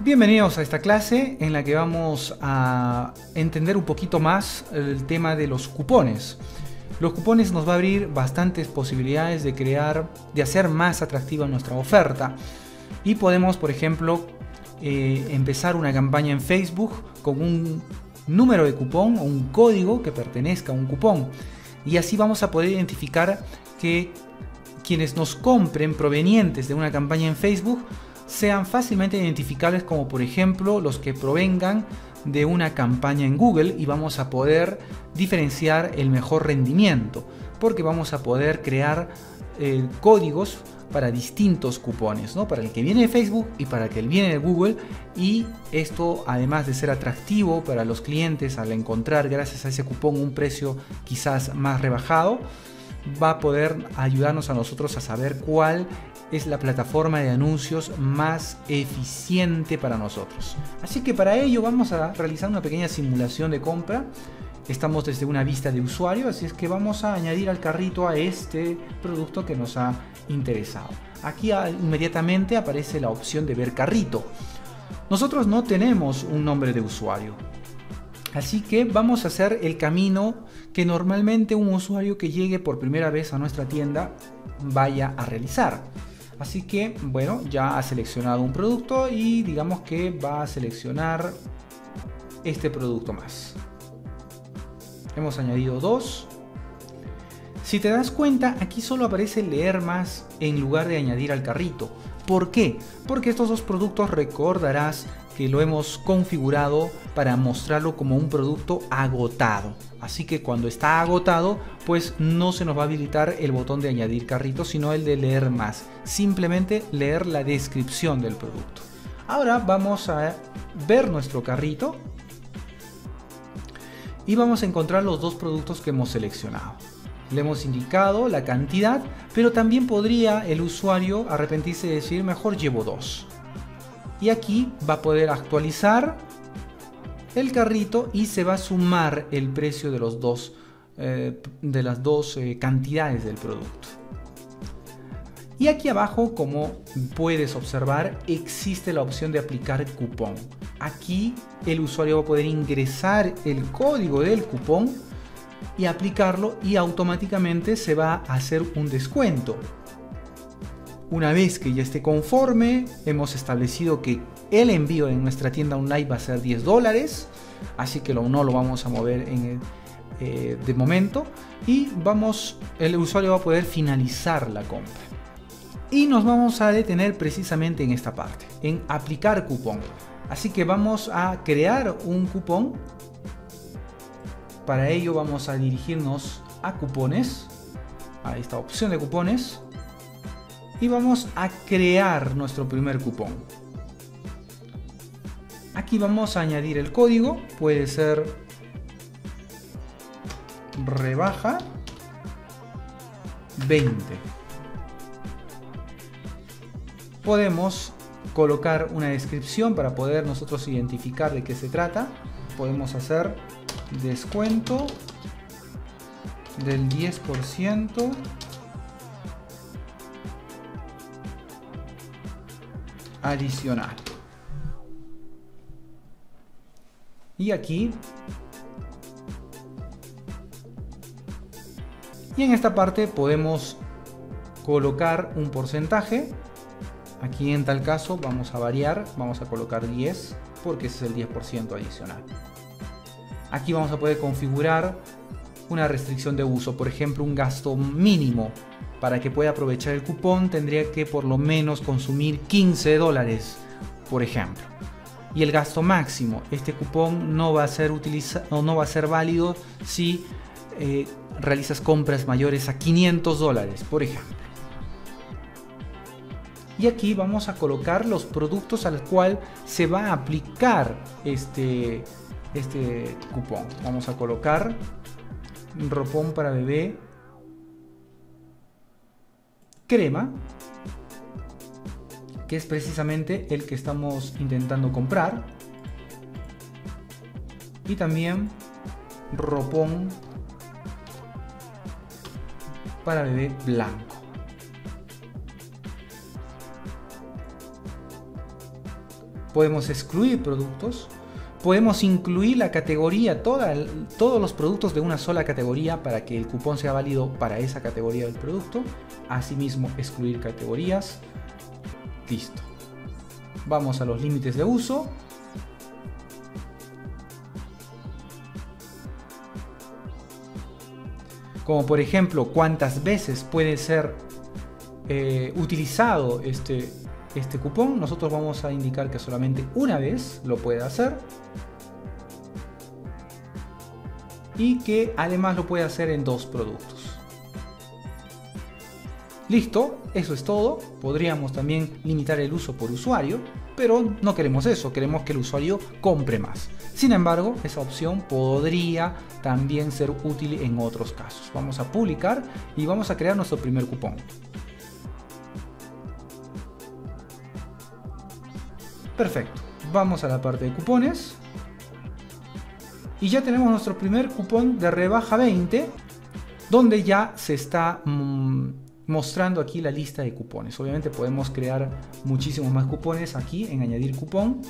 Bienvenidos a esta clase en la que vamos a entender un poquito más el tema de los cupones. Los cupones nos va a abrir bastantes posibilidades de crear, de hacer más atractiva nuestra oferta. Y podemos, por ejemplo, eh, empezar una campaña en Facebook con un número de cupón o un código que pertenezca a un cupón. Y así vamos a poder identificar que quienes nos compren provenientes de una campaña en Facebook sean fácilmente identificables como por ejemplo los que provengan de una campaña en Google y vamos a poder diferenciar el mejor rendimiento porque vamos a poder crear eh, códigos para distintos cupones, ¿no? para el que viene de Facebook y para el que viene de Google y esto además de ser atractivo para los clientes al encontrar gracias a ese cupón un precio quizás más rebajado, va a poder ayudarnos a nosotros a saber cuál es la plataforma de anuncios más eficiente para nosotros. Así que para ello vamos a realizar una pequeña simulación de compra. Estamos desde una vista de usuario, así es que vamos a añadir al carrito a este producto que nos ha interesado. Aquí inmediatamente aparece la opción de ver carrito. Nosotros no tenemos un nombre de usuario. Así que vamos a hacer el camino que normalmente un usuario que llegue por primera vez a nuestra tienda vaya a realizar. Así que, bueno, ya ha seleccionado un producto y digamos que va a seleccionar este producto más. Hemos añadido dos. Si te das cuenta, aquí solo aparece leer más en lugar de añadir al carrito. ¿Por qué? Porque estos dos productos recordarás que lo hemos configurado para mostrarlo como un producto agotado. Así que cuando está agotado, pues no se nos va a habilitar el botón de añadir carrito, sino el de leer más. Simplemente leer la descripción del producto. Ahora vamos a ver nuestro carrito y vamos a encontrar los dos productos que hemos seleccionado. Le hemos indicado la cantidad, pero también podría el usuario arrepentirse de decir mejor llevo dos. Y aquí va a poder actualizar el carrito y se va a sumar el precio de, los dos, eh, de las dos eh, cantidades del producto. Y aquí abajo, como puedes observar, existe la opción de aplicar cupón. Aquí el usuario va a poder ingresar el código del cupón y aplicarlo y automáticamente se va a hacer un descuento. Una vez que ya esté conforme, hemos establecido que el envío en nuestra tienda online va a ser 10 dólares, así que no lo vamos a mover en eh, de momento y vamos, el usuario va a poder finalizar la compra. Y nos vamos a detener precisamente en esta parte, en aplicar cupón. Así que vamos a crear un cupón. Para ello vamos a dirigirnos a cupones, a esta opción de cupones y vamos a crear nuestro primer cupón. Aquí vamos a añadir el código, puede ser rebaja 20. Podemos colocar una descripción para poder nosotros identificar de qué se trata. Podemos hacer descuento del 10% adicional. y aquí y en esta parte podemos colocar un porcentaje. Aquí en tal caso vamos a variar vamos a colocar 10 porque ese es el 10% adicional. Aquí vamos a poder configurar una restricción de uso por ejemplo un gasto mínimo para que pueda aprovechar el cupón tendría que por lo menos consumir 15 dólares por ejemplo y el gasto máximo. Este cupón no va a ser, utilizado, no va a ser válido si eh, realizas compras mayores a 500 dólares, por ejemplo. Y aquí vamos a colocar los productos al cual se va a aplicar este, este cupón. Vamos a colocar ropón para bebé crema que es precisamente el que estamos intentando comprar. Y también ropón para bebé blanco. podemos excluir productos, podemos incluir la categoría, todos los productos de una sola categoría para que el cupón sea válido para esa categoría del producto. Asimismo, excluir categorías. Listo. Vamos a los límites de uso. Como por ejemplo, cuántas veces puede ser eh, utilizado este, este cupón. Nosotros vamos a indicar que solamente una vez lo puede hacer. Y que además lo puede hacer en dos productos. Listo, eso es todo. Podríamos también limitar el uso por usuario, pero no queremos eso, queremos que el usuario compre más. Sin embargo, esa opción podría también ser útil en otros casos. Vamos a publicar y vamos a crear nuestro primer cupón. Perfecto, vamos a la parte de cupones. Y ya tenemos nuestro primer cupón de rebaja 20, donde ya se está... Mm, mostrando aquí la lista de cupones. Obviamente podemos crear muchísimos más cupones aquí en añadir cupón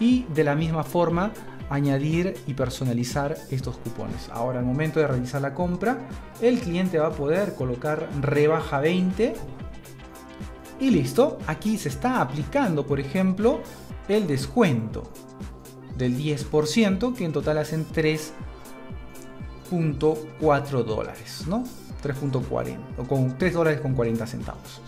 y de la misma forma añadir y personalizar estos cupones. Ahora al momento de realizar la compra, el cliente va a poder colocar rebaja 20 y listo. Aquí se está aplicando, por ejemplo, el descuento del 10% que en total hacen 3.4 dólares, ¿no? 3.40 o con 3 dólares con 40 centavos.